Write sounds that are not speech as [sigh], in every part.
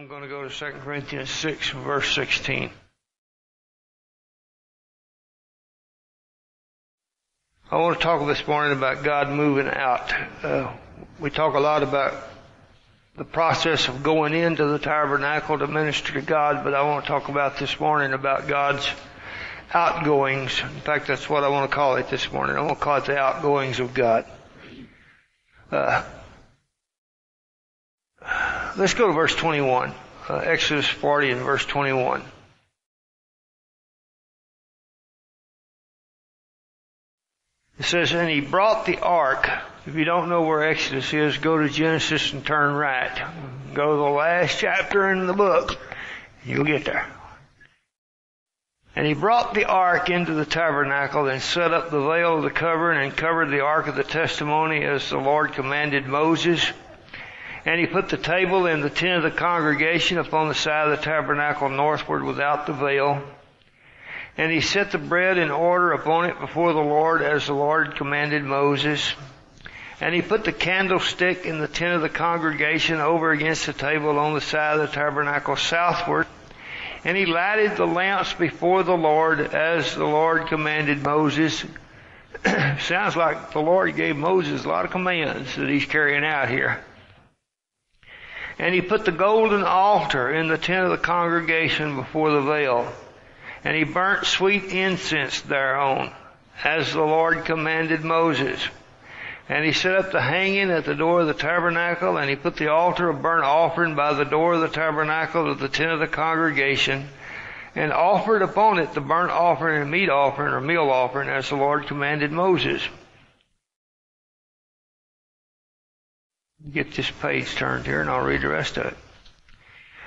I'm going to go to 2 Corinthians 6, verse 16. I want to talk this morning about God moving out. Uh, we talk a lot about the process of going into the tabernacle to minister to God, but I want to talk about this morning about God's outgoings. In fact, that's what I want to call it this morning. I want to call it the outgoings of God. Uh, let's go to verse 21. Uh, Exodus 40 and verse 21. It says, and he brought the ark. If you don't know where Exodus is, go to Genesis and turn right. Go to the last chapter in the book. You'll get there. And he brought the ark into the tabernacle and set up the veil of the covering and covered the ark of the testimony as the Lord commanded Moses. And he put the table in the tent of the congregation upon the side of the tabernacle northward without the veil. And he set the bread in order upon it before the Lord as the Lord commanded Moses. And he put the candlestick in the tent of the congregation over against the table on the side of the tabernacle southward. And he lighted the lamps before the Lord as the Lord commanded Moses. [clears throat] Sounds like the Lord gave Moses a lot of commands that he's carrying out here. And he put the golden altar in the tent of the congregation before the veil. And he burnt sweet incense thereon, as the Lord commanded Moses. And he set up the hanging at the door of the tabernacle, and he put the altar of burnt offering by the door of the tabernacle of the tent of the congregation, and offered upon it the burnt offering and meat offering or meal offering as the Lord commanded Moses. Get this page turned here and I'll read the rest of it.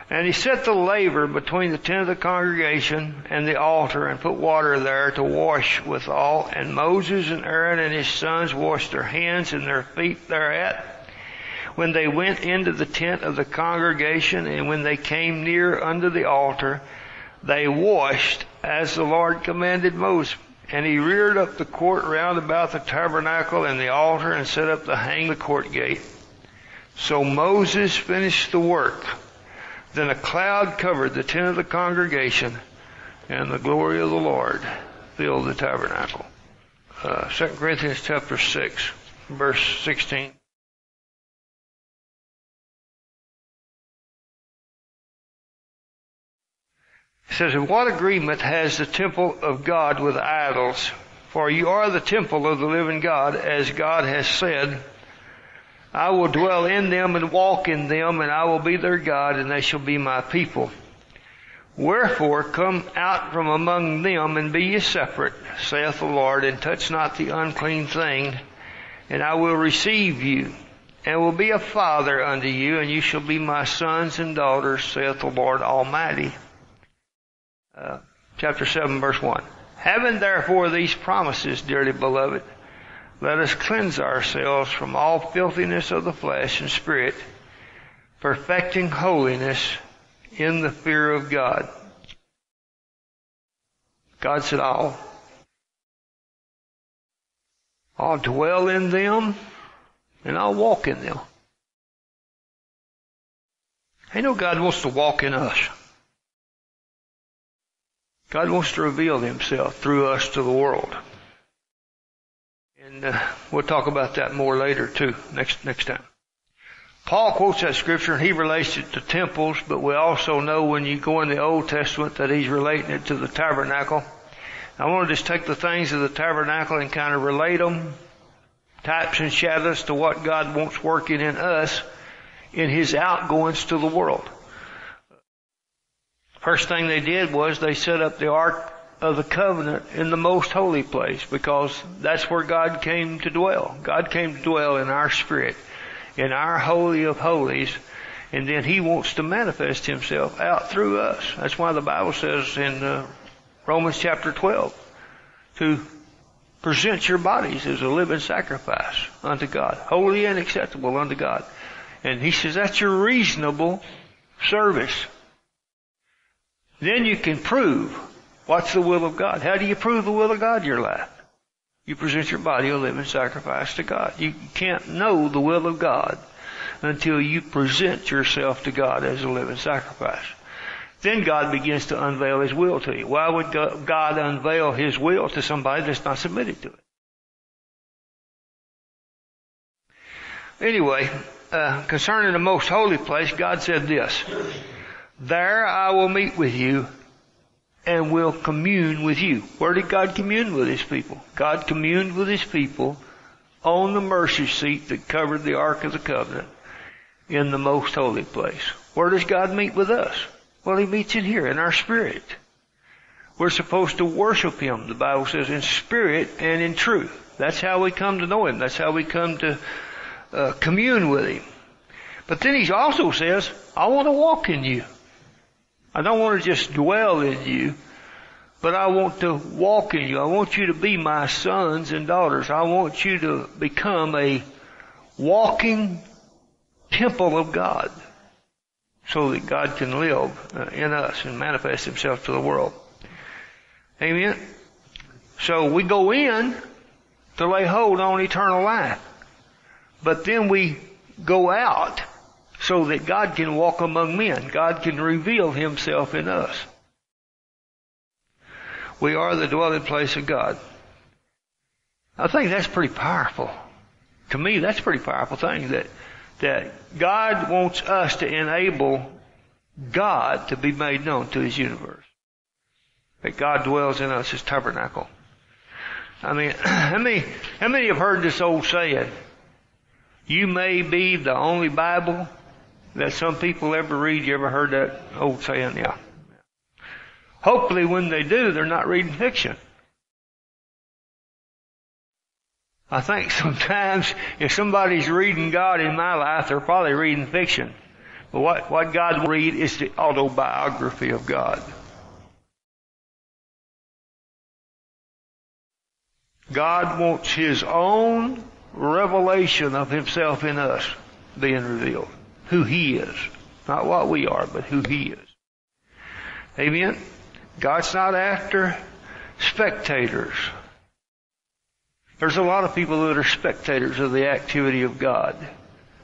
And he set the laver between the tent of the congregation and the altar and put water there to wash withal. And Moses and Aaron and his sons washed their hands and their feet thereat. When they went into the tent of the congregation and when they came near unto the altar, they washed as the Lord commanded Moses. And he reared up the court round about the tabernacle and the altar and set up the hang the court gate. So Moses finished the work then a cloud covered the tent of the congregation, and the glory of the Lord filled the tabernacle. Uh, 2 Corinthians chapter 6, verse 16. It says, "In what agreement has the temple of God with idols? For you are the temple of the living God, as God has said, I will dwell in them and walk in them, and I will be their God, and they shall be my people. Wherefore come out from among them and be ye separate, saith the Lord, and touch not the unclean thing, and I will receive you, and will be a father unto you, and you shall be my sons and daughters, saith the Lord Almighty. Uh, chapter 7 verse 1. Having therefore these promises, dearly beloved, let us cleanse ourselves from all filthiness of the flesh and spirit, perfecting holiness in the fear of God. God said, I'll, I'll dwell in them and I'll walk in them. I know God wants to walk in us. God wants to reveal Himself through us to the world. And uh, we'll talk about that more later too, next, next time. Paul quotes that scripture and he relates it to temples, but we also know when you go in the Old Testament that he's relating it to the tabernacle. I want to just take the things of the tabernacle and kind of relate them, types and shadows to what God wants working in us in his outgoings to the world. First thing they did was they set up the ark of the covenant in the most holy place because that's where God came to dwell. God came to dwell in our spirit, in our holy of holies, and then He wants to manifest Himself out through us. That's why the Bible says in uh, Romans chapter 12 to present your bodies as a living sacrifice unto God, holy and acceptable unto God. And He says that's your reasonable service. Then you can prove What's the will of God? How do you prove the will of God in your life? You present your body a living sacrifice to God. You can't know the will of God until you present yourself to God as a living sacrifice. Then God begins to unveil His will to you. Why would God unveil His will to somebody that's not submitted to it? Anyway, uh, concerning the most holy place, God said this, There I will meet with you and will commune with you. Where did God commune with His people? God communed with His people on the mercy seat that covered the Ark of the Covenant in the most holy place. Where does God meet with us? Well, He meets in here, in our spirit. We're supposed to worship Him, the Bible says, in spirit and in truth. That's how we come to know Him. That's how we come to uh, commune with Him. But then He also says, I want to walk in you. I don't want to just dwell in you, but I want to walk in you. I want you to be my sons and daughters. I want you to become a walking temple of God so that God can live uh, in us and manifest himself to the world. Amen. So we go in to lay hold on eternal life. But then we go out so that God can walk among men. God can reveal himself in us. We are the dwelling place of God. I think that's pretty powerful. To me, that's a pretty powerful thing that, that God wants us to enable God to be made known to His universe. That God dwells in us, His tabernacle. I mean, [clears throat] how many, how many have heard this old saying? You may be the only Bible that some people ever read. You ever heard that old saying? Yeah. Hopefully when they do, they're not reading fiction. I think [laughs] sometimes if somebody's reading God in my life, they're probably reading fiction. But what, what God will read is the autobiography of God. God wants His own revelation of Himself in us being revealed who He is. Not what we are, but who He is. Amen? God's not after spectators. There's a lot of people that are spectators of the activity of God.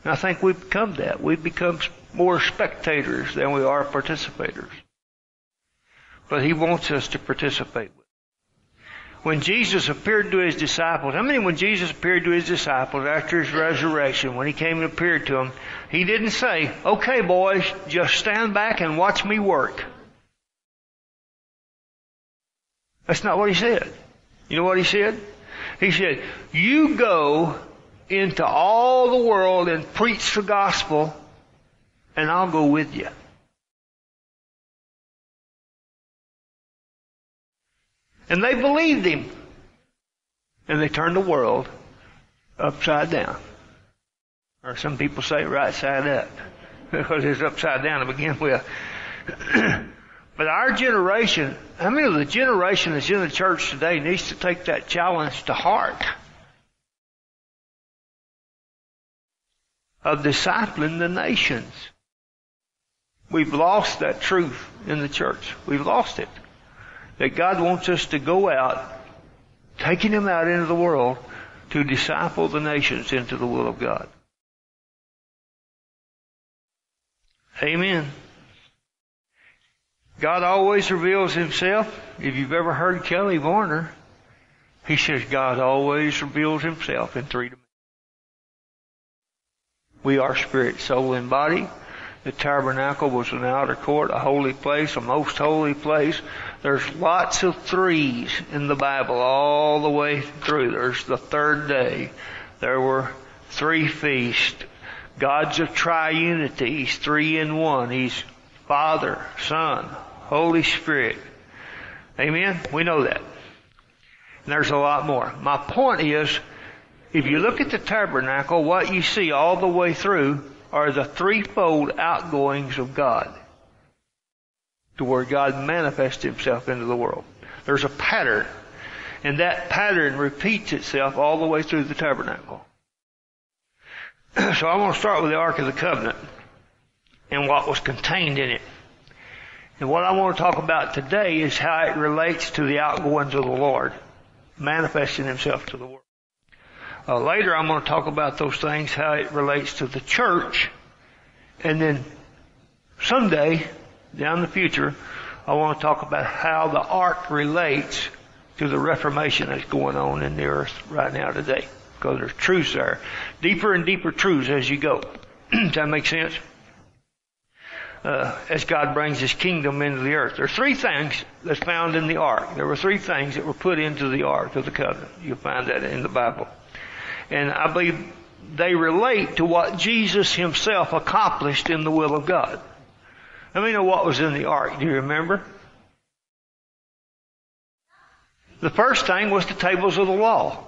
And I think we've become that. We've become more spectators than we are participators. But He wants us to participate when Jesus appeared to his disciples, I mean when Jesus appeared to his disciples after his resurrection, when he came and appeared to them, he didn't say, okay boys, just stand back and watch me work. That's not what he said. You know what he said? He said, you go into all the world and preach the gospel and I'll go with you. And they believed him. And they turned the world upside down. Or some people say right side up. [laughs] Because it's upside down to begin with. [clears throat] but our generation, I mean the generation that's in the church today needs to take that challenge to heart. Of discipling the nations. We've lost that truth in the church. We've lost it that God wants us to go out, taking them out into the world to disciple the nations into the will of God. Amen. God always reveals himself. If you've ever heard Kelley Varner, he says God always reveals himself in three dimensions. We are spirit, soul, and body. The tabernacle was an outer court, a holy place, a most holy place. There's lots of threes in the Bible all the way through. There's the third day. There were three feasts. God's of triunity. He's three in one. He's Father, Son, Holy Spirit. Amen? We know that. And there's a lot more. My point is, if you look at the tabernacle, what you see all the way through are the threefold outgoings of God to where God manifests himself into the world. There's a pattern, and that pattern repeats itself all the way through the tabernacle. [clears throat] so I'm going to start with the Ark of the Covenant and what was contained in it. And what I want to talk about today is how it relates to the outgoings of the Lord, manifesting himself to the world. Uh, later I'm going to talk about those things, how it relates to the church, and then someday, down the future, I want to talk about how the ark relates to the reformation that's going on in the earth right now today. Because there's truths there. Deeper and deeper truths as you go. [clears throat] Does that make sense? Uh, as God brings His kingdom into the earth. There are three things that's found in the ark. There were three things that were put into the ark of the covenant. You'll find that in the Bible. And I believe they relate to what Jesus Himself accomplished in the will of God. Let me know what was in the ark. Do you remember? The first thing was the tables of the law,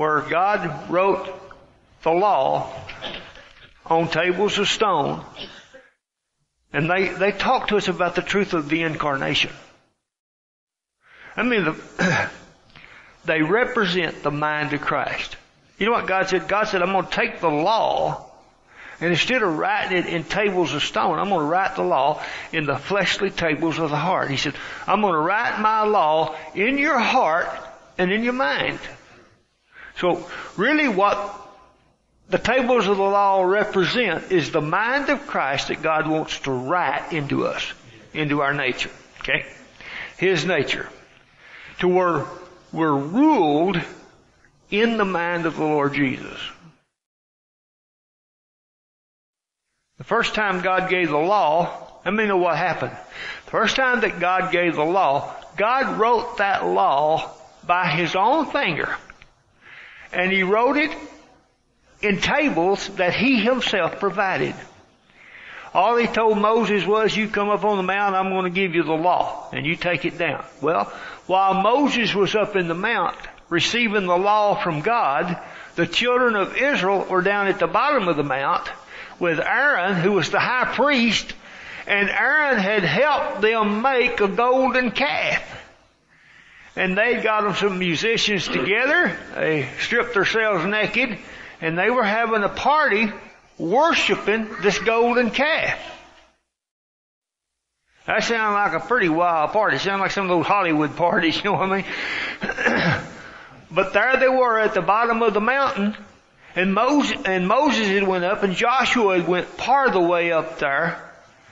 where God wrote the law on tables of stone. And they, they talk to us about the truth of the incarnation. I mean, the, [clears throat] they represent the mind of Christ. You know what God said? God said, I'm going to take the law and instead of writing it in tables of stone, I'm going to write the law in the fleshly tables of the heart. He said, I'm going to write my law in your heart and in your mind. So really what the tables of the law represent is the mind of Christ that God wants to write into us, into our nature. Okay? His nature. To where we're ruled in the mind of the Lord Jesus. The first time God gave the law, let me know what happened. The first time that God gave the law, God wrote that law by His own finger. And He wrote it in tables that He Himself provided. All He told Moses was, you come up on the mount, I'm going to give you the law, and you take it down. Well, while Moses was up in the mount, receiving the law from God, the children of Israel were down at the bottom of the mount, with Aaron, who was the high priest, and Aaron had helped them make a golden calf. And they'd got them some musicians together. They stripped themselves naked, and they were having a party worshiping this golden calf. That sounded like a pretty wild party. It sounded like some of those Hollywood parties, [laughs] you know what I mean? [clears throat] but there they were at the bottom of the mountain, and Moses, and Moses had went up and Joshua had went part of the way up there.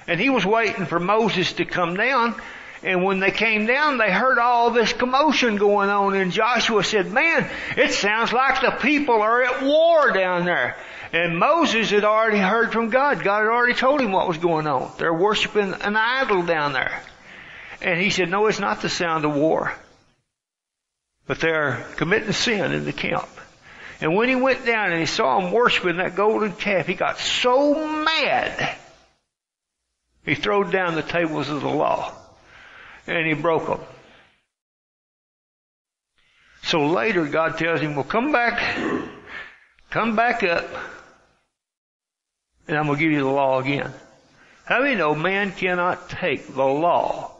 And he was waiting for Moses to come down. And when they came down, they heard all this commotion going on. And Joshua said, man, it sounds like the people are at war down there. And Moses had already heard from God. God had already told him what was going on. They're worshiping an idol down there. And he said, no, it's not the sound of war. But they're committing sin in the camp. And when he went down and he saw them worshiping that golden calf, he got so mad. He threw down the tables of the law and he broke them. So later God tells him, well come back, come back up and I'm going to give you the law again. How many know man cannot take the law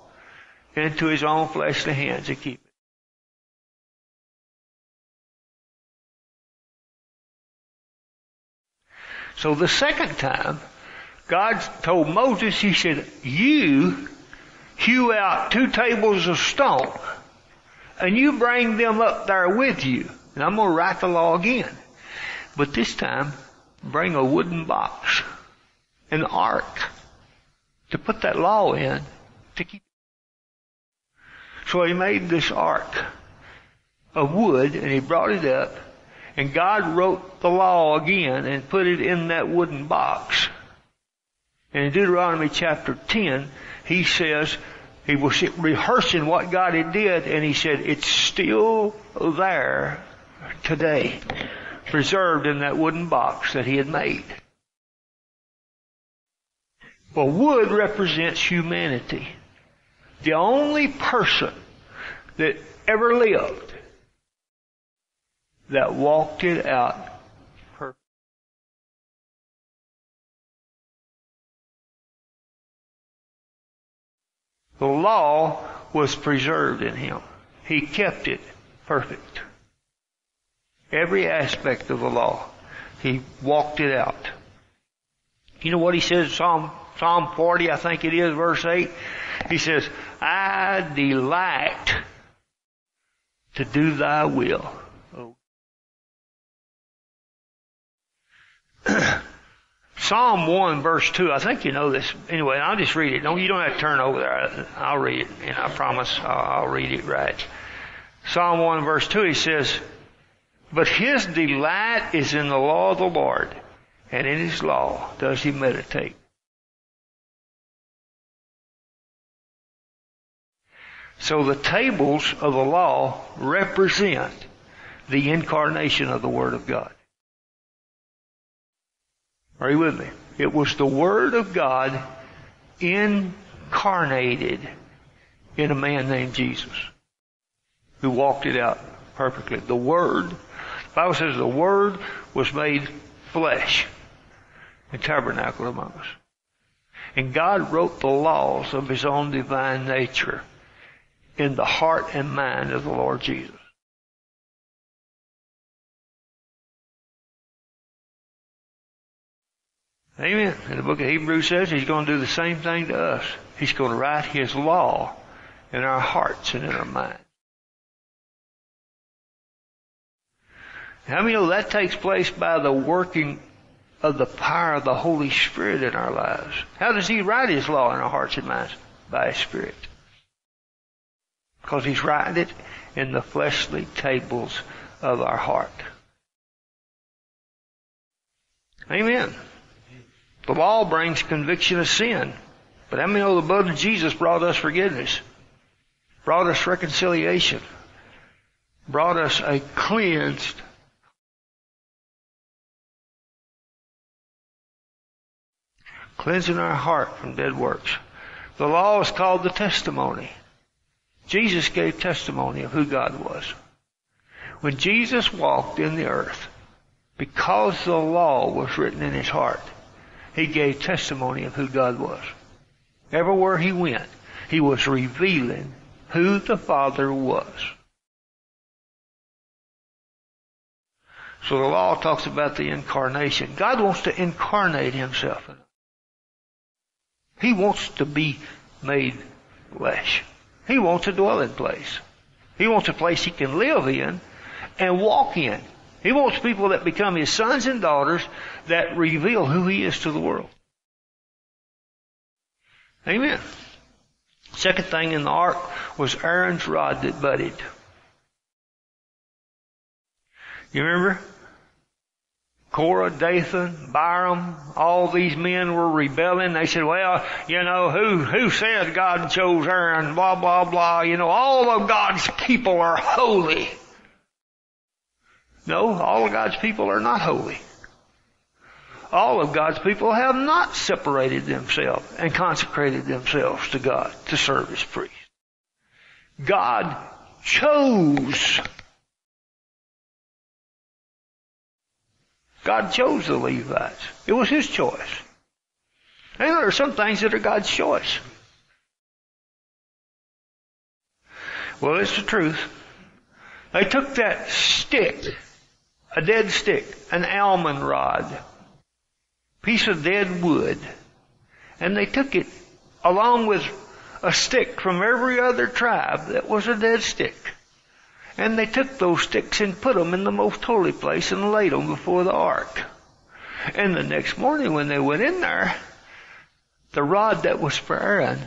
into his own fleshly hands and keep it? So the second time, God told Moses, He said, you hew out two tables of stone and you bring them up there with you. And I'm going to write the law again. But this time, bring a wooden box, an ark, to put that law in to keep. So he made this ark of wood and he brought it up and God wrote the law again and put it in that wooden box. In Deuteronomy chapter 10, he says, he was rehearsing what God had did and he said, it's still there today, preserved in that wooden box that he had made. Well, wood represents humanity. The only person that ever lived that walked it out The law was preserved in him. He kept it perfect. Every aspect of the law. He walked it out. You know what he says Psalm Psalm 40, I think it is, verse 8? He says, I delight to do thy will. Oh. [clears throat] Psalm 1 verse 2, I think you know this. Anyway, I'll just read it. Don't, you don't have to turn over there. I'll read it, and I promise I'll, I'll read it right. Psalm 1 verse 2, he says, But his delight is in the law of the Lord, and in his law does he meditate. So the tables of the law represent the incarnation of the Word of God. Are you with me? It was the Word of God incarnated in a man named Jesus who walked it out perfectly. The Word, the Bible says the Word was made flesh and tabernacled among us. And God wrote the laws of His own divine nature in the heart and mind of the Lord Jesus. Amen. And the book of Hebrews says He's going to do the same thing to us. He's going to write His law in our hearts and in our minds. How many know that takes place by the working of the power of the Holy Spirit in our lives? How does He write His law in our hearts and minds? By His Spirit. Because He's writing it in the fleshly tables of our heart. Amen. The law brings conviction of sin. But how many know the blood of Jesus brought us forgiveness? Brought us reconciliation. Brought us a cleansed cleansing our heart from dead works. The law is called the testimony. Jesus gave testimony of who God was. When Jesus walked in the earth, because the law was written in his heart, he gave testimony of who God was. Everywhere he went, he was revealing who the Father was. So the law talks about the incarnation. God wants to incarnate himself. He wants to be made flesh. He wants a dwelling place. He wants a place he can live in and walk in. He wants people that become his sons and daughters that reveal who he is to the world. Amen. Second thing in the ark was Aaron's rod that budded. You remember? Korah, Dathan, Abiram, all these men were rebelling. They said, well, you know, who, who said God chose Aaron? Blah, blah, blah. You know, all of God's people are holy. No, all of God's people are not holy. All of God's people have not separated themselves and consecrated themselves to God to serve as priests. God chose. God chose the Levites. It was His choice. And there are some things that are God's choice. Well, it's the truth. They took that stick a dead stick, an almond rod, piece of dead wood, and they took it along with a stick from every other tribe that was a dead stick. And they took those sticks and put them in the most holy place and laid them before the ark. And the next morning when they went in there, the rod that was for Aaron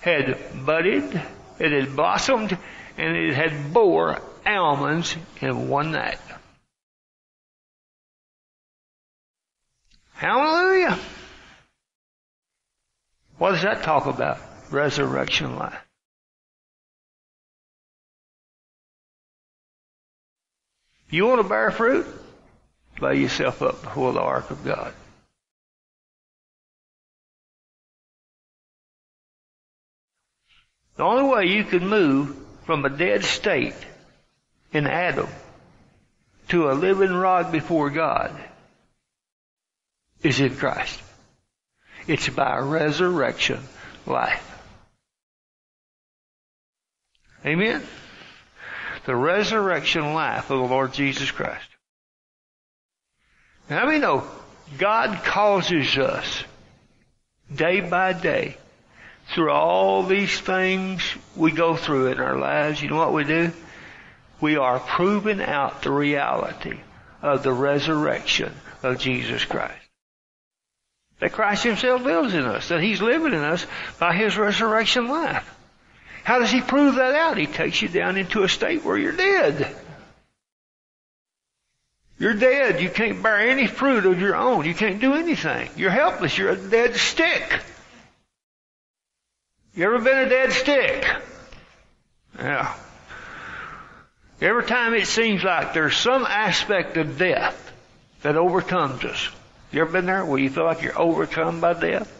had budded, it had blossomed, and it had bore almonds in one night. Hallelujah. What does that talk about? Resurrection life. You want to bear fruit? Lay yourself up before the ark of God. The only way you can move from a dead state in Adam to a living rod before God is in Christ. It's by resurrection life. Amen? The resurrection life of the Lord Jesus Christ. Now, we know God causes us day by day through all these things we go through in our lives. You know what we do? We are proving out the reality of the resurrection of Jesus Christ. That Christ Himself lives in us, that He's living in us by His resurrection life. How does He prove that out? He takes you down into a state where you're dead. You're dead. You can't bear any fruit of your own. You can't do anything. You're helpless. You're a dead stick. You ever been a dead stick? Yeah. Every time it seems like there's some aspect of death that overcomes us. You ever been there where you feel like you're overcome by death?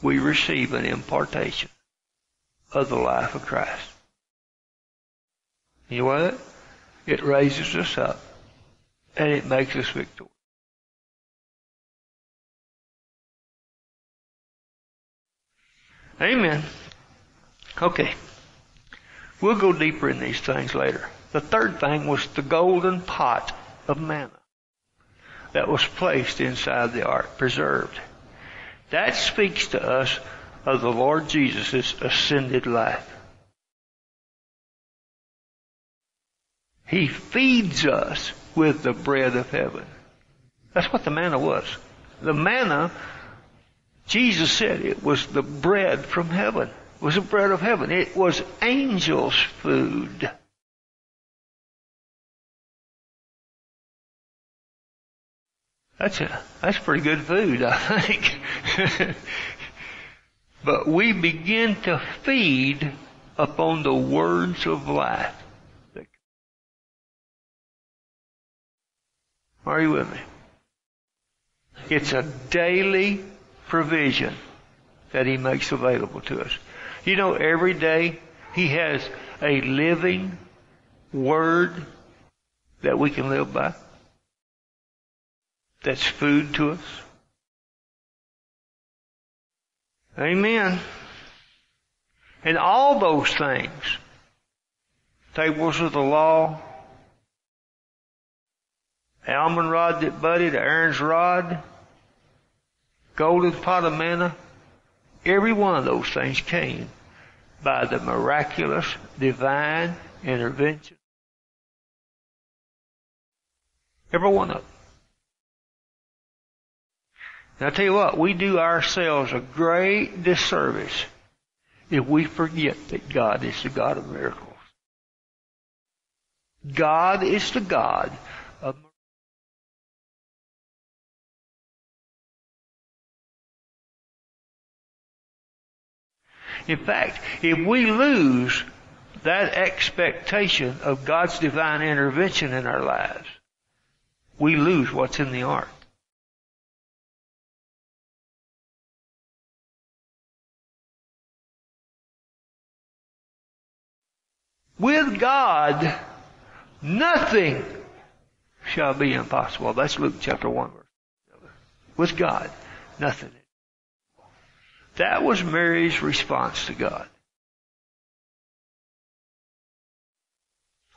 We receive an impartation of the life of Christ. You know what? It raises us up and it makes us victorious. Amen. Okay. We'll go deeper in these things later. The third thing was the golden pot of manna that was placed inside the ark, preserved. That speaks to us of the Lord Jesus' ascended life. He feeds us with the bread of heaven. That's what the manna was. The manna, Jesus said it was the bread from heaven. It was the bread of heaven. It was angels' food. That's a, that's pretty good food, I think. [laughs] but we begin to feed upon the words of life. Are you with me? It's a daily provision that He makes available to us. You know, every day He has a living Word that we can live by. That's food to us. Amen. And all those things, tables of the law, almond rod that budded, Aaron's rod, golden pot of manna, every one of those things came by the miraculous divine intervention. Every one of them. And I tell you what, we do ourselves a great disservice if we forget that God is the God of miracles. God is the God of miracles. In fact, if we lose that expectation of God's divine intervention in our lives, we lose what's in the ark. With God, nothing shall be impossible. That's Luke chapter 1 verse. With God, nothing. That was Mary's response to God.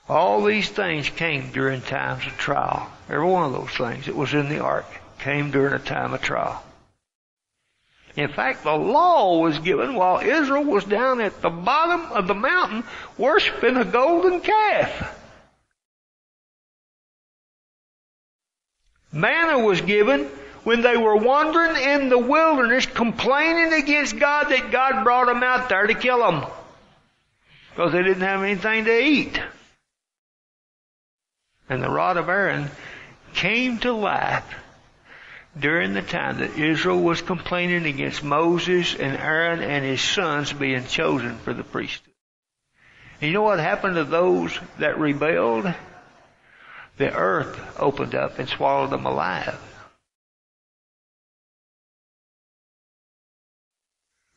All these things came during times of trial. Every one of those things that was in the ark came during a time of trial. In fact, the law was given while Israel was down at the bottom of the mountain worshiping a golden calf. Manna was given when they were wandering in the wilderness complaining against God that God brought them out there to kill them. Because they didn't have anything to eat. And the rod of Aaron came to life during the time that Israel was complaining against Moses and Aaron and his sons being chosen for the priesthood. And you know what happened to those that rebelled? The earth opened up and swallowed them alive.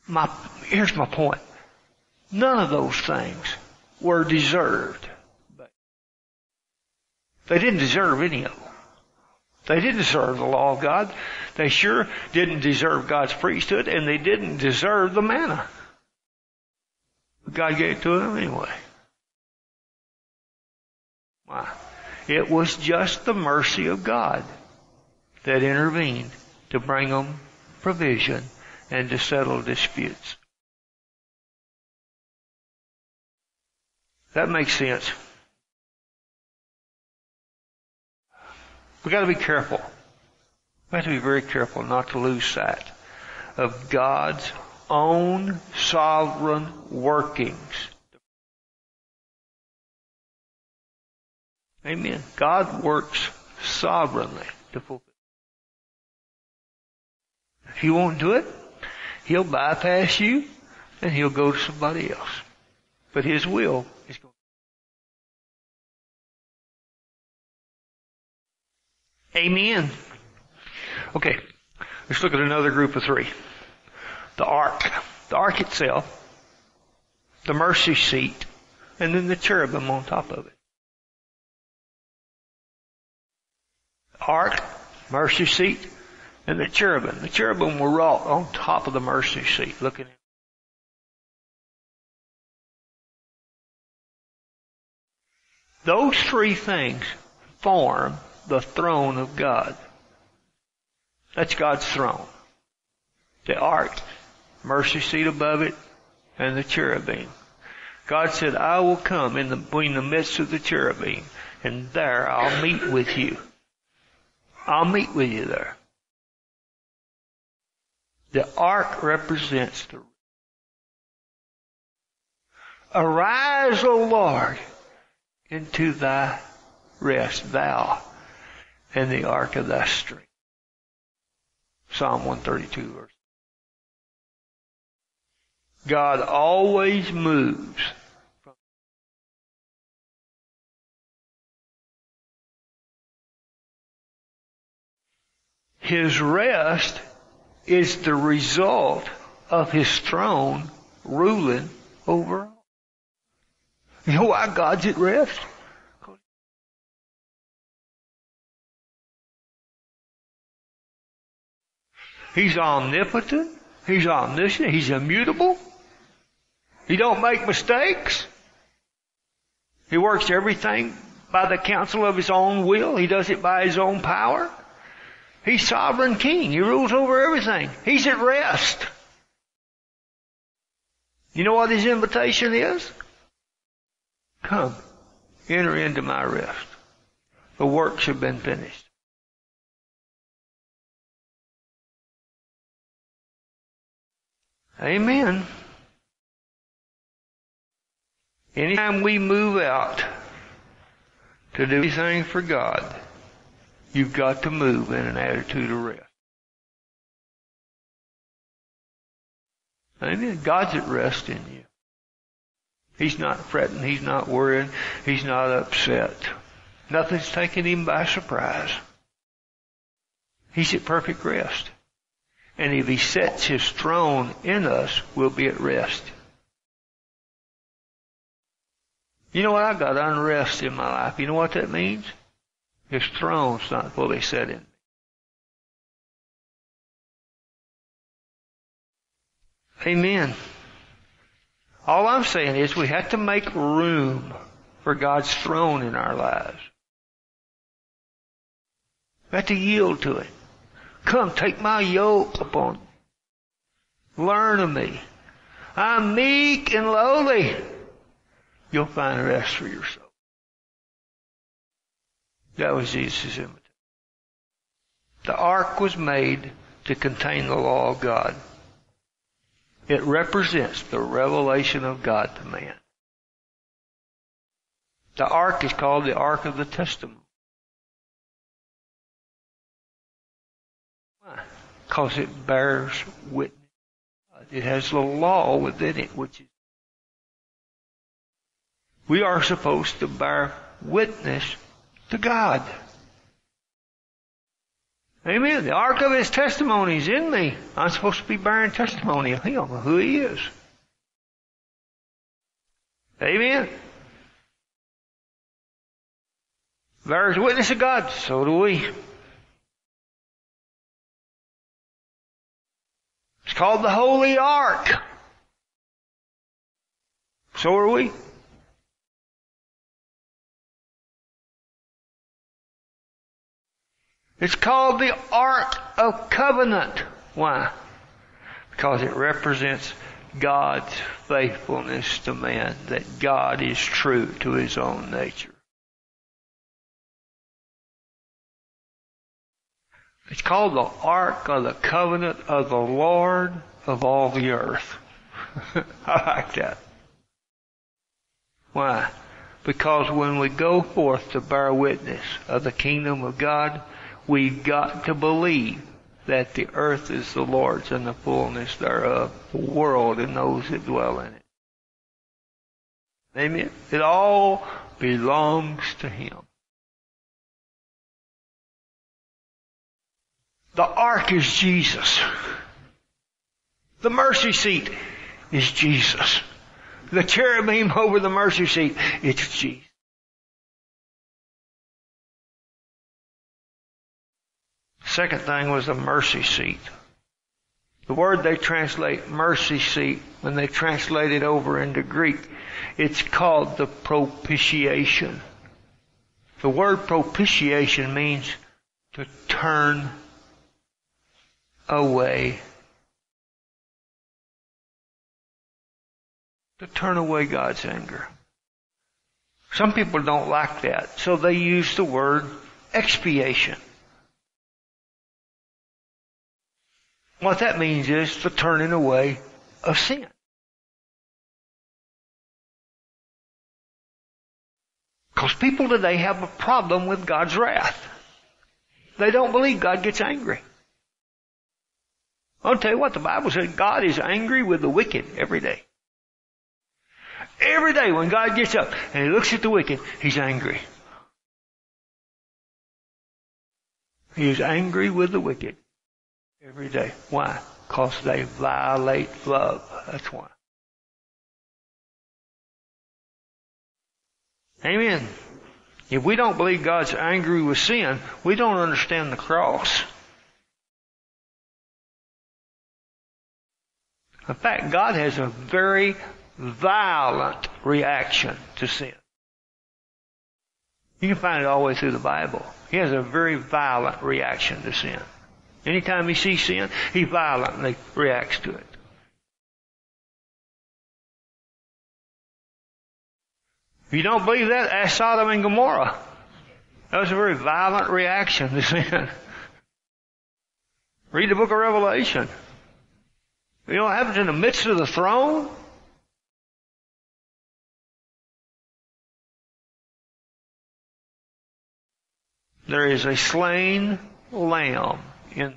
My, here's my point. None of those things were deserved. They didn't deserve any of them. They didn't deserve the law of God. They sure didn't deserve God's priesthood, and they didn't deserve the manna. God gave it to them anyway. Why? It was just the mercy of God that intervened to bring them provision and to settle disputes. That makes sense. We've got to be careful. We have to be very careful not to lose sight of God's own sovereign workings. Amen. God works sovereignly to fulfill. If you won't do it, He'll bypass you and He'll go to somebody else. But His will Amen. Okay. Let's look at another group of three. The ark. The ark itself, the mercy seat, and then the cherubim on top of it. Ark, mercy seat, and the cherubim. The cherubim were wrought on top of the mercy seat, looking at Those three things form the throne of God. That's God's throne. The ark, mercy seat above it, and the cherubim. God said, I will come in the, between the midst of the cherubim, and there I'll meet with you. I'll meet with you there. The ark represents the Arise, O Lord, into thy rest, thou, and the ark of thy strength. Psalm 132 verse. God always moves His rest is the result of His throne ruling over all. You know why God's at rest? He's omnipotent. He's omniscient. He's immutable. He don't make mistakes. He works everything by the counsel of his own will. He does it by his own power. He's sovereign king. He rules over everything. He's at rest. You know what his invitation is? Come, enter into my rest. The works have been finished. Amen. Anytime we move out to do anything for God, you've got to move in an attitude of rest. Amen. God's at rest in you. He's not fretting. He's not worrying. He's not upset. Nothing's taking him by surprise. He's at perfect rest. And if he sets his throne in us, we'll be at rest. You know what? I got unrest in my life. You know what that means? His throne's not fully set in. Amen. All I'm saying is we have to make room for God's throne in our lives. We have to yield to it. Come, take my yoke upon you. Learn of me. I'm meek and lowly. You'll find rest for your soul. That was Jesus' invitation. The ark was made to contain the law of God. It represents the revelation of God to man. The ark is called the Ark of the Testament. Because it bears witness. It has the law within it, which is we are supposed to bear witness to God. Amen. The ark of his testimony is in me. I'm supposed to be bearing testimony of him, who he is. Amen. Bears witness of God, so do we. It's called the Holy Ark. So are we. It's called the Ark of Covenant. Why? Because it represents God's faithfulness to man, that God is true to his own nature. It's called the Ark of the Covenant of the Lord of all the earth. [laughs] I like that. Why? Because when we go forth to bear witness of the kingdom of God, we've got to believe that the earth is the Lord's and the fullness thereof, the world and those that dwell in it. Amen. It all belongs to Him. The ark is Jesus. The mercy seat is Jesus. The cherubim over the mercy seat, it's Jesus. Second thing was the mercy seat. The word they translate mercy seat, when they translate it over into Greek, it's called the propitiation. The word propitiation means to turn away. To turn away God's anger. Some people don't like that, so they use the word expiation. What that means is the turning away of sin. Because people today have a problem with God's wrath. They don't believe God gets angry. I'll tell you what, the Bible says God is angry with the wicked every day. Every day when God gets up and he looks at the wicked, he's angry. He is angry with the wicked. Every day. Why? Because they violate love. That's why. Amen. If we don't believe God's angry with sin, we don't understand the cross. In fact, God has a very violent reaction to sin. You can find it all the way through the Bible. He has a very violent reaction to sin. Anytime he sees sin, he violently reacts to it. If you don't believe that, ask Sodom and Gomorrah. That was a very violent reaction to [laughs] sin. Read the book of Revelation. You know what happens in the midst of the throne? There is a slain lamb in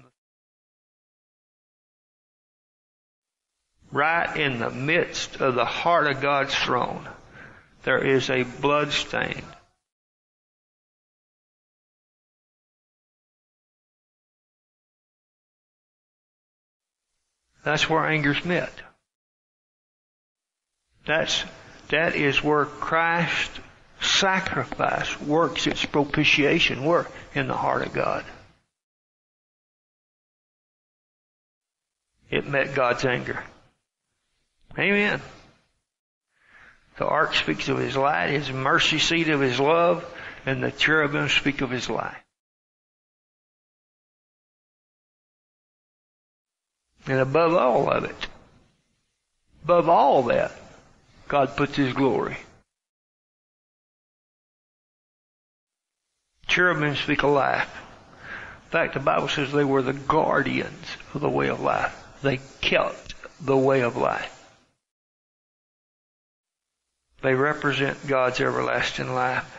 right in the midst of the heart of God's throne, there is a blood stain. That's where anger's met. That's, that is where Christ's sacrifice works its propitiation work in the heart of God. it met God's anger. Amen. The ark speaks of his light, his mercy seat of his love, and the cherubim speak of his light. And above all of it, above all that, God puts his glory. Cherubim speak of life. In fact, the Bible says they were the guardians of the way of life. They kept the way of life. They represent God's everlasting life.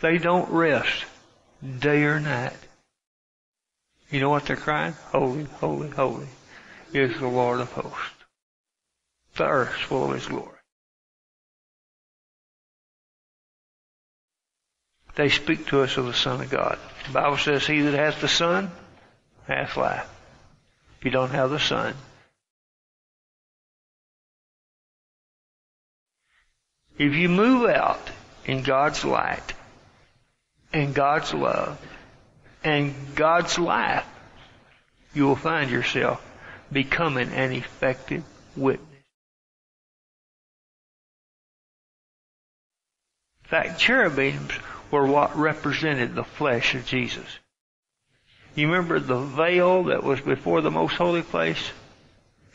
They don't rest day or night. You know what they're crying? Holy, holy, holy is the Lord of hosts. The earth full of His glory. They speak to us of the Son of God. The Bible says, He that hath the Son hath life if you don't have the Son. If you move out in God's light and God's love and God's life, you will find yourself becoming an effective witness. In fact, cherubims were what represented the flesh of Jesus. You remember the veil that was before the most holy place?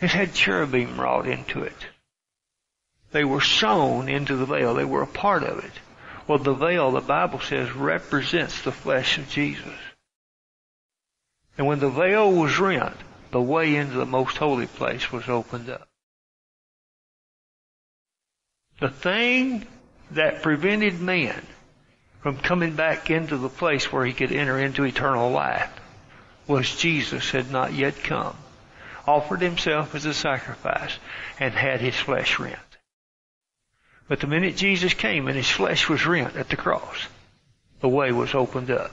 It had cherubim wrought into it. They were sewn into the veil. They were a part of it. Well, the veil, the Bible says, represents the flesh of Jesus. And when the veil was rent, the way into the most holy place was opened up. The thing that prevented man from coming back into the place where he could enter into eternal life was Jesus had not yet come, offered himself as a sacrifice, and had his flesh rent. But the minute Jesus came and his flesh was rent at the cross, the way was opened up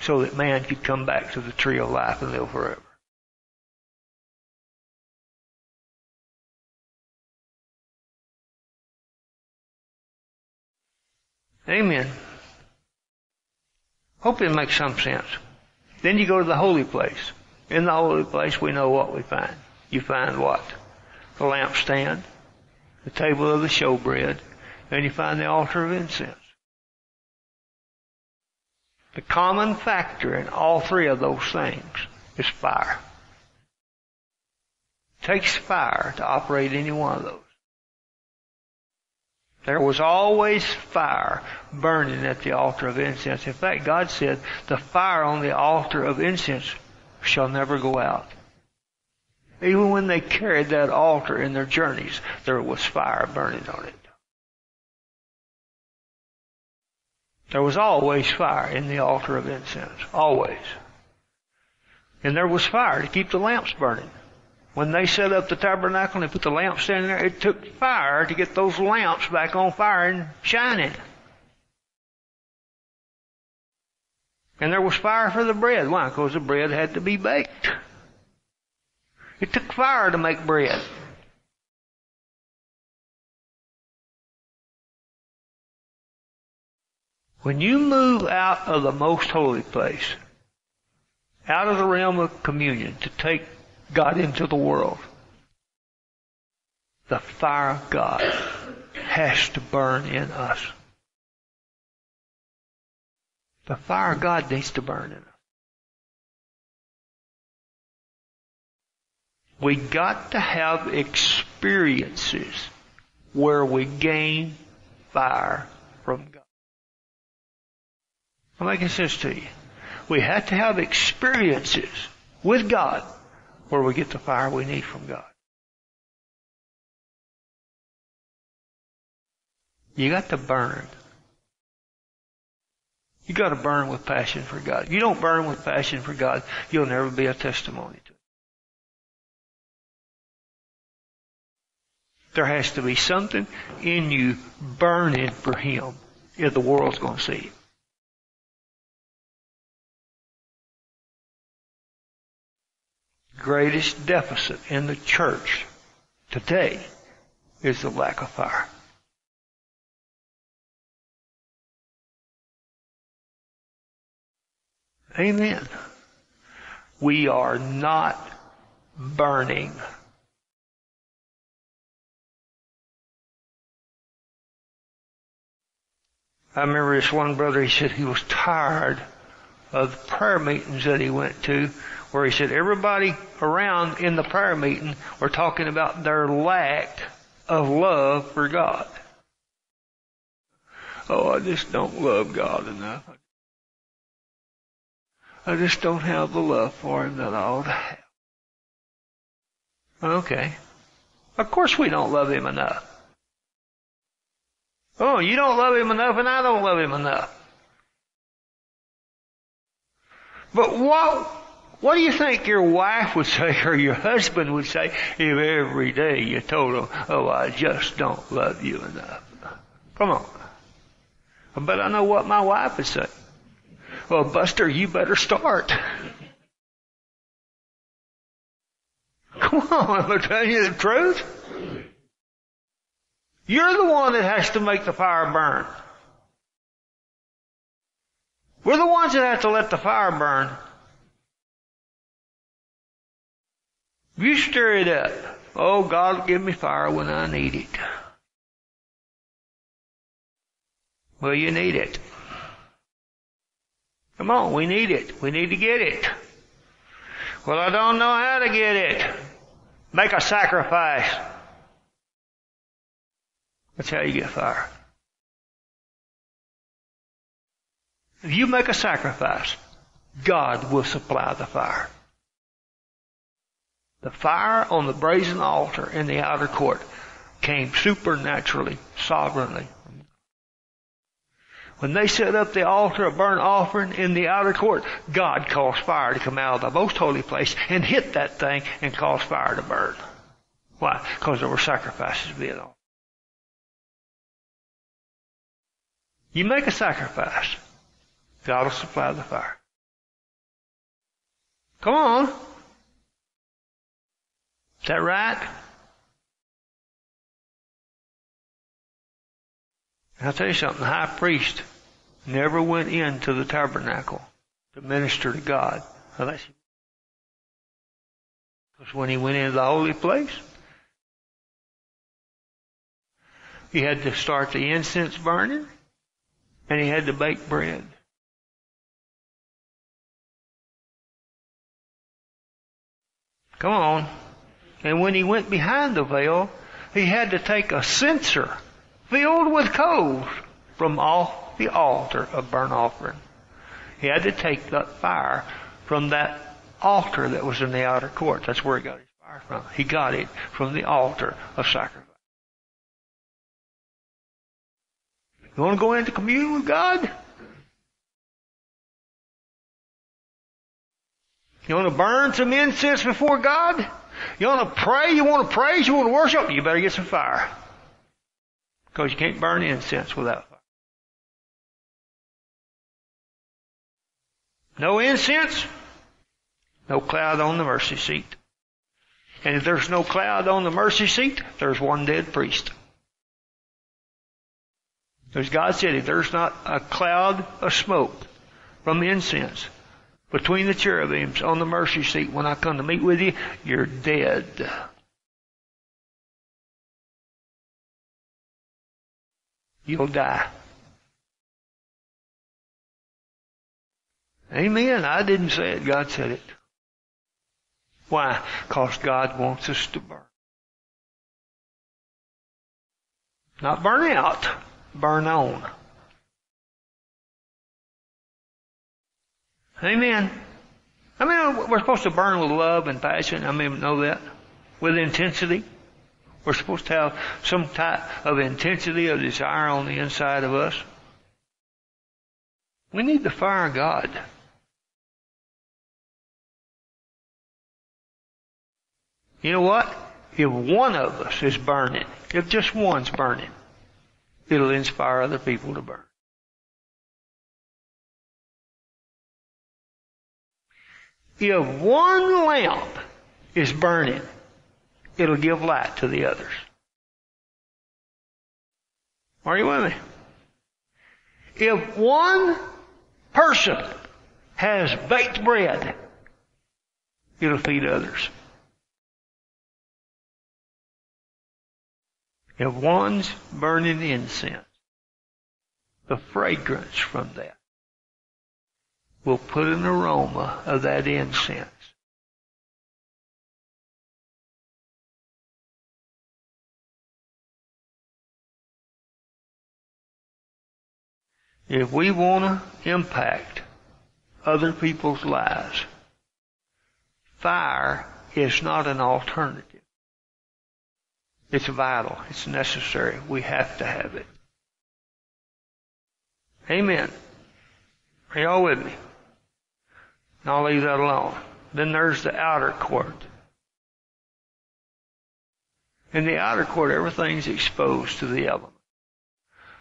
so that man could come back to the tree of life and live forever. Amen. Hope it makes some sense. Then you go to the holy place. In the holy place, we know what we find. You find what? The lampstand, the table of the showbread, and you find the altar of incense. The common factor in all three of those things is fire. It takes fire to operate any one of those. There was always fire burning at the altar of incense. In fact, God said, the fire on the altar of incense shall never go out. Even when they carried that altar in their journeys, there was fire burning on it. There was always fire in the altar of incense. Always. And there was fire to keep the lamps burning. When they set up the tabernacle and they put the lamps in there, it took fire to get those lamps back on fire and shining. And there was fire for the bread. Why? Because the bread had to be baked. It took fire to make bread. When you move out of the most holy place, out of the realm of communion to take God into the world. The fire of God has to burn in us. The fire of God needs to burn in us. We got to have experiences where we gain fire from God. I'm making sense to you. We have to have experiences with God where we get the fire we need from God. You got to burn. You got to burn with passion for God. You don't burn with passion for God, you'll never be a testimony to it. There has to be something in you burning for Him if the world's going to see it. Greatest deficit in the church today is the lack of fire. Amen. We are not burning. I remember this one brother, he said he was tired of prayer meetings that he went to where he said everybody around in the prayer meeting were talking about their lack of love for God. Oh, I just don't love God enough. I just don't have the love for Him that I ought to have. Okay. Of course we don't love Him enough. Oh, you don't love Him enough and I don't love Him enough. But what what do you think your wife would say or your husband would say if every day you told them, oh, I just don't love you enough? Come on. But I know what my wife would say. Well, Buster, you better start. [laughs] Come on, I'm telling you the truth. You're the one that has to make the fire burn. We're the ones that have to let the fire burn. You stir it up. Oh, God, give me fire when I need it. Well, you need it. Come on, we need it. We need to get it. Well, I don't know how to get it. Make a sacrifice. That's how you get fire. If you make a sacrifice, God will supply the fire. The fire on the brazen altar in the outer court came supernaturally, sovereignly. When they set up the altar of burnt offering in the outer court, God caused fire to come out of the most holy place and hit that thing and caused fire to burn. Why? Because there were sacrifices being offered. You make a sacrifice, God will supply the fire. Come on. That right? I'll tell you something, the high priest never went into the tabernacle to minister to God unless he because when he went into the holy place, he had to start the incense burning and he had to bake bread. Come on. And when he went behind the veil, he had to take a censer filled with coals from off the altar of burnt offering. He had to take that fire from that altar that was in the outer court. That's where he got his fire from. He got it from the altar of sacrifice. You want to go into communion with God? You want to burn some incense before God? You want to pray? You want to praise? You want to worship? You better get some fire. Because you can't burn incense without fire. No incense, no cloud on the mercy seat. And if there's no cloud on the mercy seat, there's one dead priest. As God said, if there's not a cloud of smoke from the incense between the cherubims on the mercy seat when I come to meet with you, you're dead. you'll die. Amen. I didn't say it. God said it. Why? Because God wants us to burn. Not burn out, burn on. Amen. I mean, we're supposed to burn with love and passion. I mean, know that. With intensity. We're supposed to have some type of intensity of desire on the inside of us. We need the fire of God. You know what? If one of us is burning, if just one's burning, it'll inspire other people to burn. If one lamp is burning, it'll give light to the others. Are you with me? If one person has baked bread, it'll feed others. If one's burning incense, the fragrance from that will put an aroma of that incense If we want to impact other people's lives, fire is not an alternative. It's vital. It's necessary. We have to have it. Amen. Are y'all with me? And I'll leave that alone. Then there's the outer court. In the outer court, everything's exposed to the elements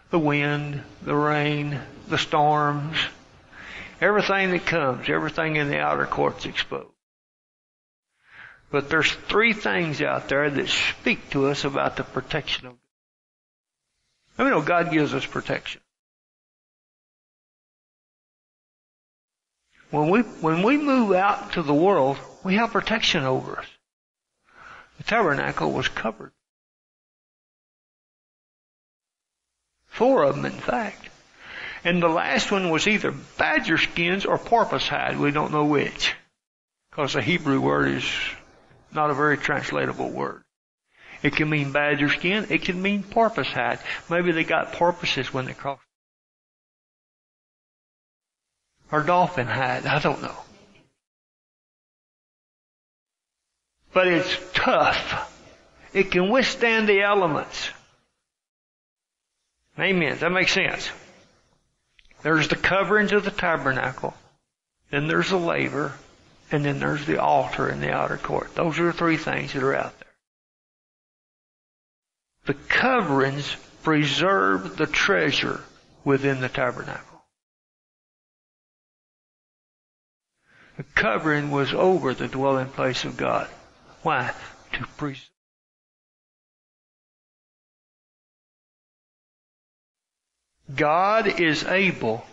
the wind, the rain, the storms, everything that comes, everything in the outer court's exposed. But there's three things out there that speak to us about the protection of God. I mean, God gives us protection. When we, when we move out to the world, we have protection over us. The tabernacle was covered. Four of them, in fact. And the last one was either badger skins or porpoise hide. We don't know which. Because the Hebrew word is not a very translatable word. It can mean badger skin. It can mean porpoise hide. Maybe they got porpoises when they crossed. Or dolphin hide. I don't know. But it's tough. It can withstand the elements. Amen. That make sense? There's the coverings of the tabernacle. Then there's the laver. And then there's the altar in the outer court. Those are the three things that are out there. The coverings preserve the treasure within the tabernacle. The covering was over the dwelling place of God. Why? To preserve. God is able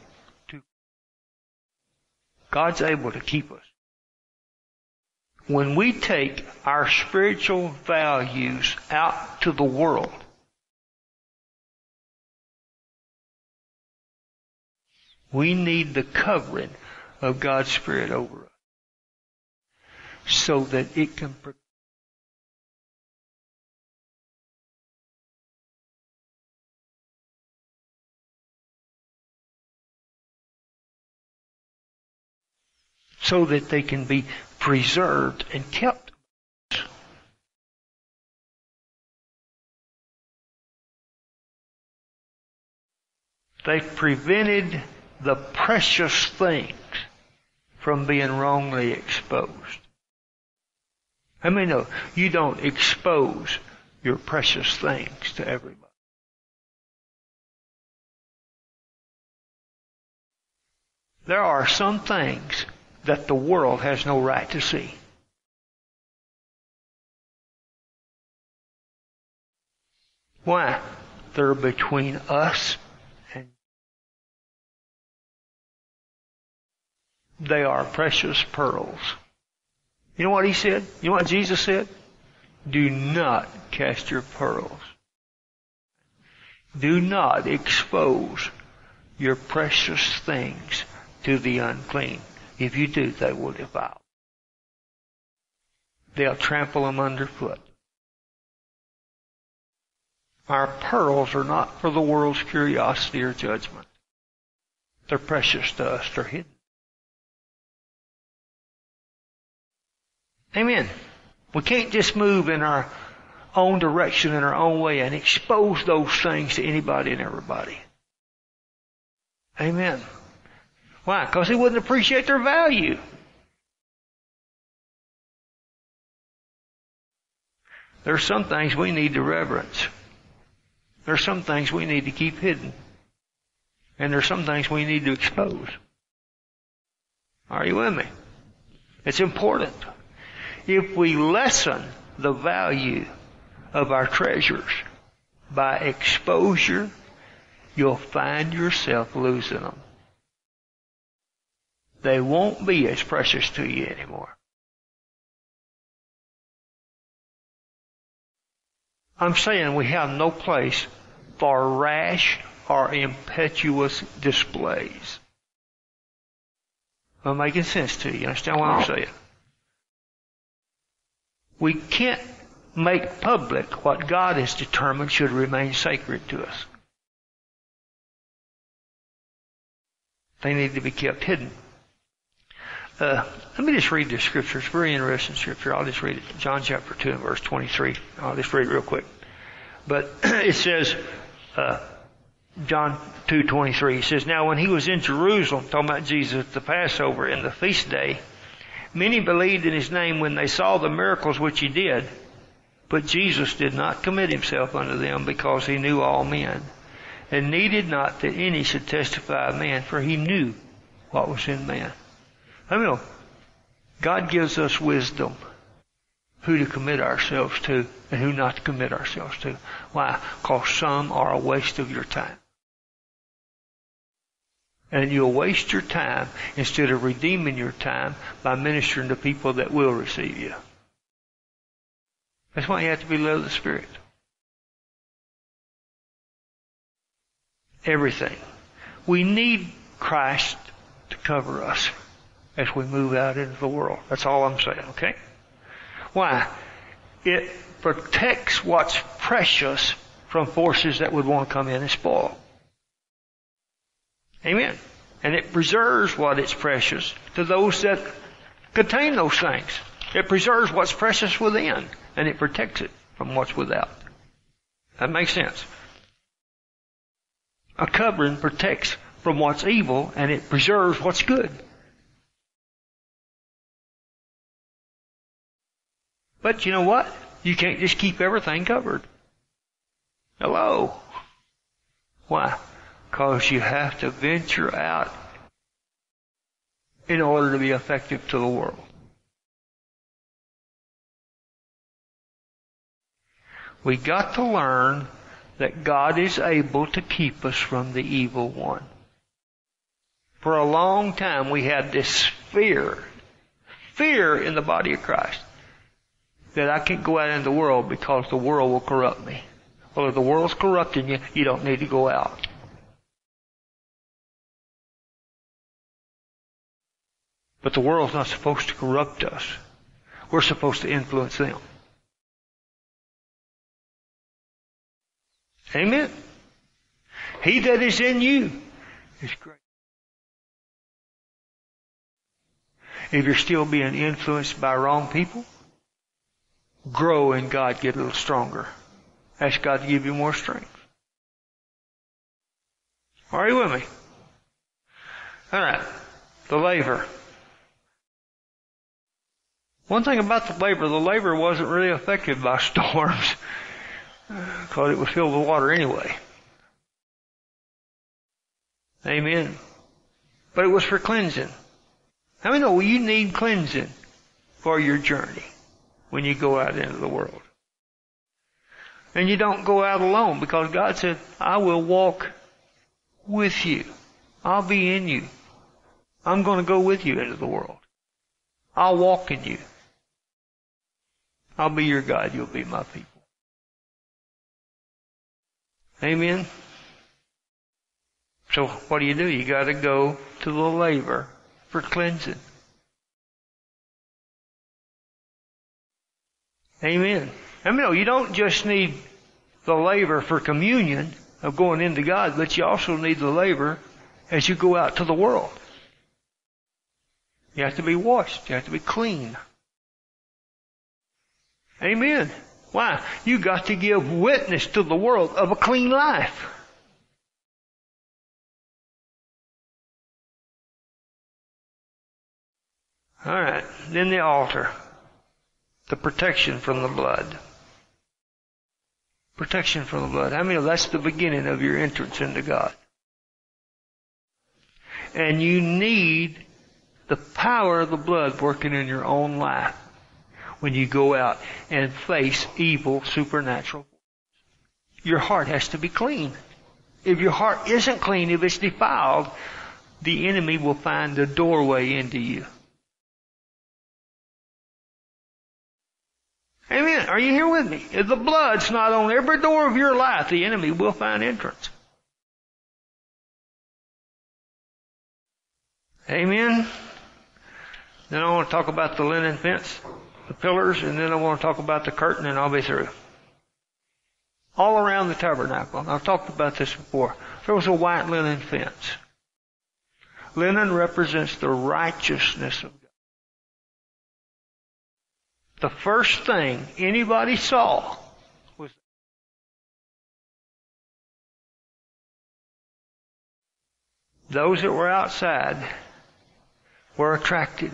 to, God's able to keep us. When we take our spiritual values out to the world, we need the covering of God's Spirit over us so that it can so that they can be preserved and kept. They've prevented the precious things from being wrongly exposed. I mean, no, you don't expose your precious things to everybody. There are some things that the world has no right to see. Why? They're between us they are precious pearls. You know what he said? You know what Jesus said? Do not cast your pearls. Do not expose your precious things to the unclean. If you do, they will defile. They'll trample them underfoot. Our pearls are not for the world's curiosity or judgment. They're precious to us. They're hidden. Amen. We can't just move in our own direction in our own way and expose those things to anybody and everybody. Amen. Why? Because he wouldn't appreciate their value. There are some things we need to reverence. There are some things we need to keep hidden. And there are some things we need to expose. Are you with me? It's important. If we lessen the value of our treasures by exposure, you'll find yourself losing them they won't be as precious to you anymore. I'm saying we have no place for rash or impetuous displays. Am I making sense to you? You understand what I'm saying? We can't make public what God has determined should remain sacred to us. They need to be kept hidden. Uh, let me just read this scripture. It's very interesting scripture. I'll just read it. John chapter 2 and verse 23. I'll just read it real quick. But [clears throat] it says, uh, John 2.23, it says, Now when he was in Jerusalem, talking about Jesus at the Passover and the feast day, many believed in his name when they saw the miracles which he did. But Jesus did not commit himself unto them because he knew all men, and needed not that any should testify of man, for he knew what was in man. I mean, God gives us wisdom who to commit ourselves to and who not to commit ourselves to. Why? Because some are a waste of your time. And you'll waste your time instead of redeeming your time by ministering to people that will receive you. That's why you have to be led of the Spirit. Everything. We need Christ to cover us as we move out into the world. That's all I'm saying, okay? Why? It protects what's precious from forces that would want to come in and spoil. Amen. And it preserves what is precious to those that contain those things. It preserves what's precious within, and it protects it from what's without. That makes sense. A covering protects from what's evil, and it preserves what's good. But you know what? You can't just keep everything covered. Hello. Why? Because you have to venture out in order to be effective to the world. We got to learn that God is able to keep us from the evil one. For a long time we had this fear, fear in the body of Christ that I can't go out in the world because the world will corrupt me. Well, if the world's corrupting you, you don't need to go out. But the world's not supposed to corrupt us. We're supposed to influence them. Amen. He that is in you is great. If you're still being influenced by wrong people, grow in God, get a little stronger. Ask God to give you more strength. Are you with me? Alright. The laver. One thing about the laver, the laver wasn't really affected by [laughs] storms because it was filled with water anyway. Amen. But it was for cleansing. How many know you need cleansing for your journey when you go out into the world? And you don't go out alone because God said, I will walk with you. I'll be in you. I'm going to go with you into the world. I'll walk in you. I'll be your God. You'll be my people. Amen. So what do you do? You got to go to the laver for cleansing. Amen. I mean, you don't just need the laver for communion of going into God, but you also need the laver as you go out to the world. You have to be washed. You have to be clean. Amen. Why? You got to give witness to the world of a clean life. Alright, then the altar. The protection from the blood. Protection from the blood. I mean, that's the beginning of your entrance into God. And you need the power of the blood working in your own life when you go out and face evil supernatural. Your heart has to be clean. If your heart isn't clean, if it's defiled, the enemy will find the doorway into you. Amen. Are you here with me? If the blood's not on every door of your life, the enemy will find entrance. Amen. Then I want to talk about the linen fence the pillars, and then I want to talk about the curtain, and I'll be through. All around the tabernacle, and I've talked about this before, there was a white linen fence. Linen represents the righteousness of God. The first thing anybody saw was those that were outside were attracted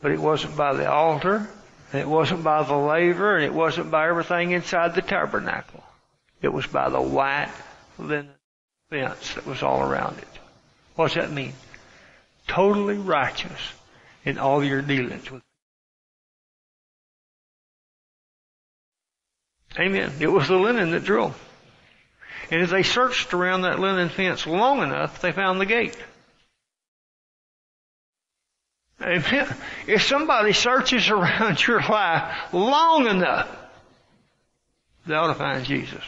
but it wasn't by the altar, and it wasn't by the laver, and it wasn't by everything inside the tabernacle. It was by the white linen fence that was all around it. What does that mean? Totally righteous in all your dealings with Amen. It was the linen that drew. And as they searched around that linen fence long enough, they found the gate. If somebody searches around [laughs] your life long enough, they ought to find Jesus.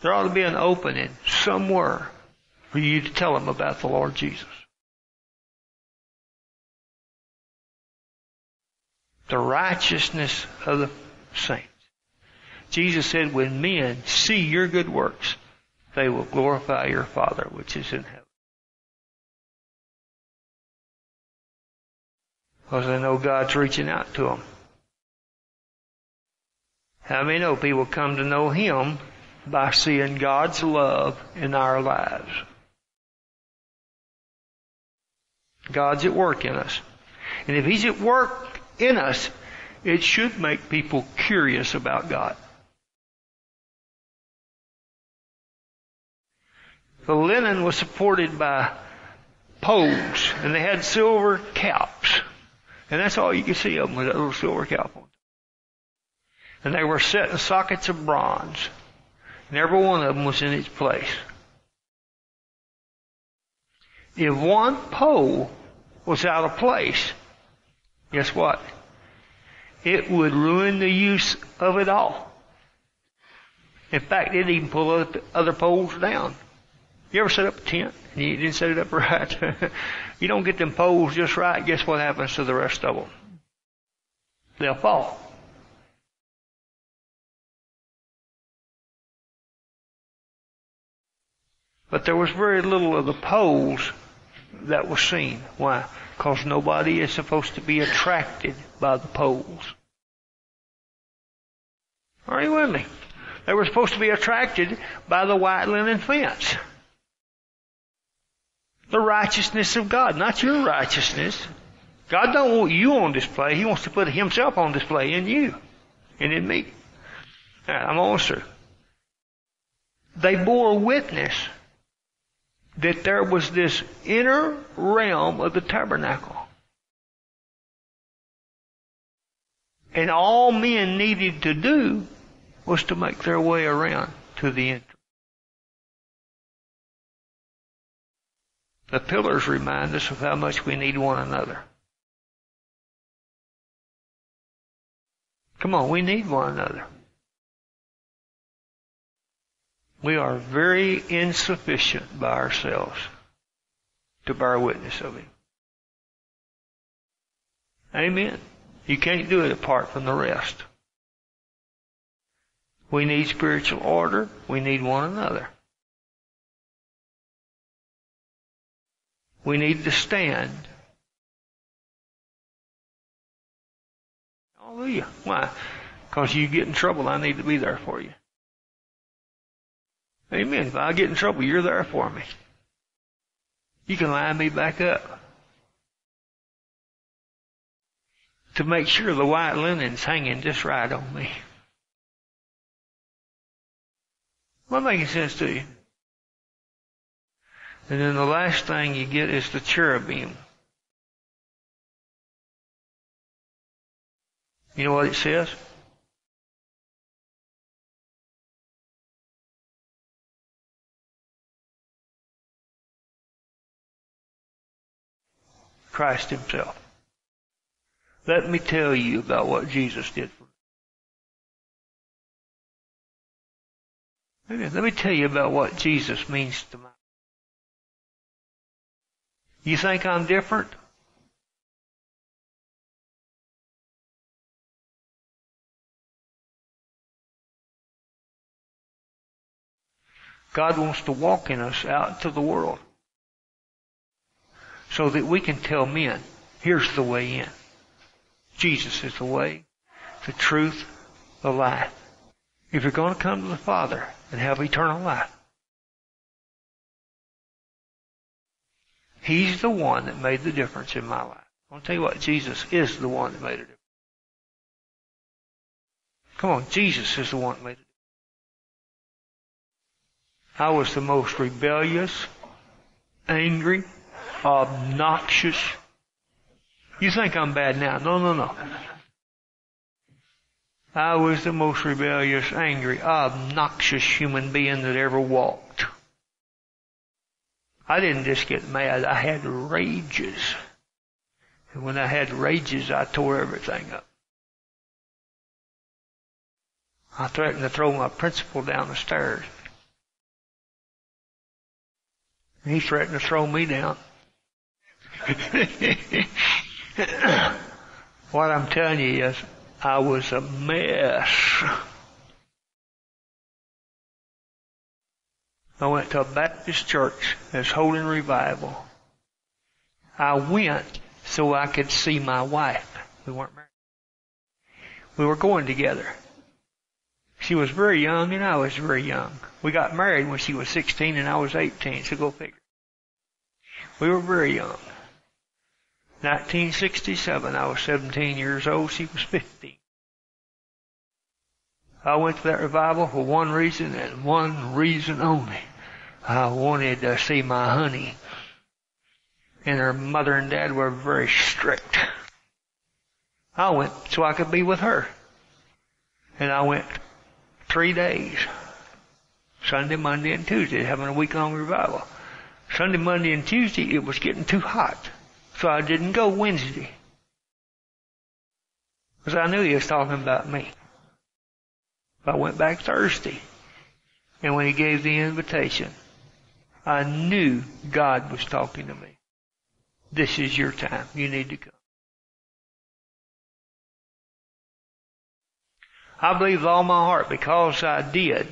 There ought to be an opening somewhere for you to tell them about the Lord Jesus. The righteousness of the saints. Jesus said, when men see your good works, they will glorify your Father which is in heaven. Because they know God's reaching out to them. How many know people come to know Him by seeing God's love in our lives? God's at work in us. And if He's at work in us, it should make people curious about God. The linen was supported by poles, and they had silver caps. And that's all you could see of them with that little silver cap on. And they were set in sockets of bronze. And every one of them was in its place. If one pole was out of place, guess what? It would ruin the use of it all. In fact, it'd even pull other poles down. You ever set up a tent and you didn't set it up [laughs] right? you don't get them poles just right, guess what happens to the rest of them? They'll fall. But there was very little of the poles that was seen. Why? Because nobody is supposed to be attracted by the poles. Are you with me? They were supposed to be attracted by the white linen fence. The righteousness of God, not your righteousness. God don't want you on display. He wants to put Himself on display in you and in me. Right, I'm almost through. They bore witness that there was this inner realm of the tabernacle. And all men needed to do was to make their way around to the entrance. The pillars remind us of how much we need one another. Come on, we need one another. We are very insufficient by ourselves to bear witness of Him. Amen. You can't do it apart from the rest. We need spiritual order. We need one another. We need to stand. Hallelujah. Why? Because you get in trouble, I need to be there for you. Amen. If I get in trouble, you're there for me. You can line me back up. To make sure the white linen's hanging just right on me. What making sense to you? And then the last thing you get is the cherubim. You know what it says? Christ Himself. Let me tell you about what Jesus did for me. Let me tell you about what Jesus means to me. You think I'm different? God wants to walk in us out into the world so that we can tell men, here's the way in. Jesus is the way, the truth, the life. If you're going to come to the Father and have eternal life, He's the one that made the difference in my life. I want to tell you what, Jesus is the one that made a difference. Come on, Jesus is the one that made it. I was the most rebellious, angry, obnoxious. You think I'm bad now. No, no, no. I was the most rebellious, angry, obnoxious human being that ever walked. I didn't just get mad, I had rages. And when I had rages, I tore everything up. I threatened to throw my principal down the stairs. He threatened to throw me down. [laughs] what I'm telling you is, I was a mess. I went to a Baptist church that's holding revival. I went so I could see my wife. We weren't married. We were going together. She was very young and I was very young. We got married when she was 16 and I was 18, so go figure. We were very young. 1967, I was 17 years old, she was 15. I went to that revival for one reason and one reason only. I wanted to see my honey. And her mother and dad were very strict. I went so I could be with her. And I went three days. Sunday, Monday, and Tuesday, having a week long revival. Sunday, Monday, and Tuesday, it was getting too hot. So I didn't go Wednesday. Because I knew he was talking about me. I went back Thursday. And when he gave the invitation, I knew God was talking to me. This is your time. You need to come. I believe with all my heart because I did.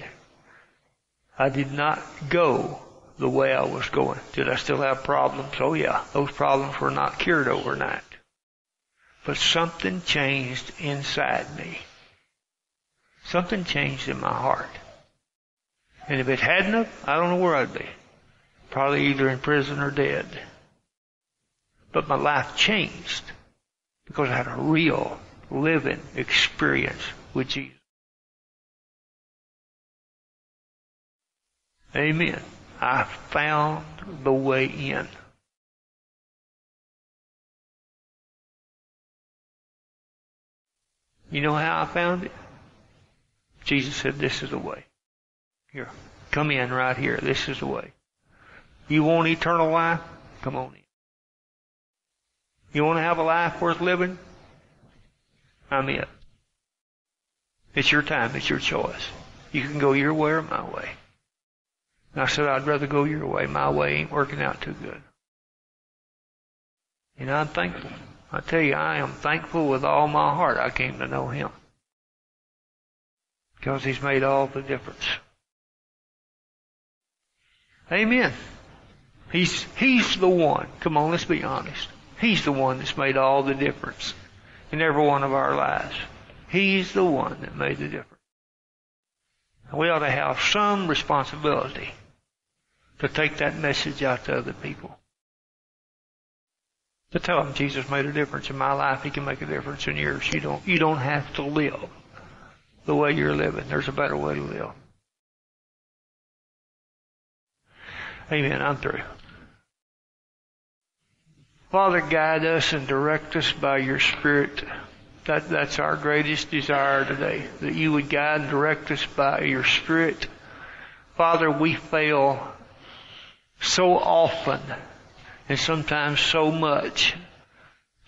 I did not go the way I was going. Did I still have problems? Oh yeah, those problems were not cured overnight. But something changed inside me. Something changed in my heart. And if it hadn't I don't know where I'd be. Probably either in prison or dead. But my life changed because I had a real living experience with Jesus. Amen. I found the way in. You know how I found it? Jesus said, This is the way. Here, come in right here. This is the way. You want eternal life? Come on in. You want to have a life worth living? I'm it. It's your time. It's your choice. You can go your way or my way. And I said, I'd rather go your way. My way ain't working out too good. And I'm thankful. I tell you, I am thankful with all my heart I came to know Him. Because He's made all the difference. Amen. He's, He's the one. Come on, let's be honest. He's the one that's made all the difference in every one of our lives. He's the one that made the difference. We ought to have some responsibility to take that message out to other people. To tell them Jesus made a difference in my life, He can make a difference in yours. You don't, you don't have to live the way you're living. There's a better way to live. Amen. I'm through. Father, guide us and direct us by your Spirit. That, that's our greatest desire today, that you would guide and direct us by your Spirit. Father, we fail so often and sometimes so much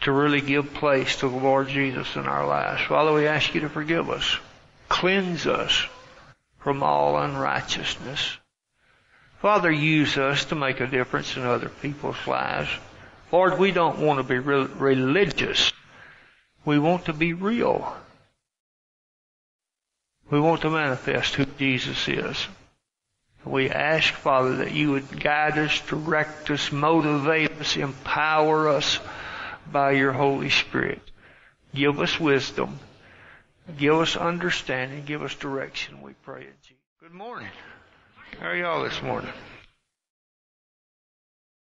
to really give place to the Lord Jesus in our lives. Father, we ask you to forgive us. Cleanse us from all unrighteousness. Father, use us to make a difference in other people's lives. Lord, we don't want to be re- religious. We want to be real. We want to manifest who Jesus is. We ask, Father, that you would guide us, direct us, motivate us, empower us by your Holy Spirit. Give us wisdom. Give us understanding. Give us direction, we pray in Jesus. Good morning. How are y'all this morning?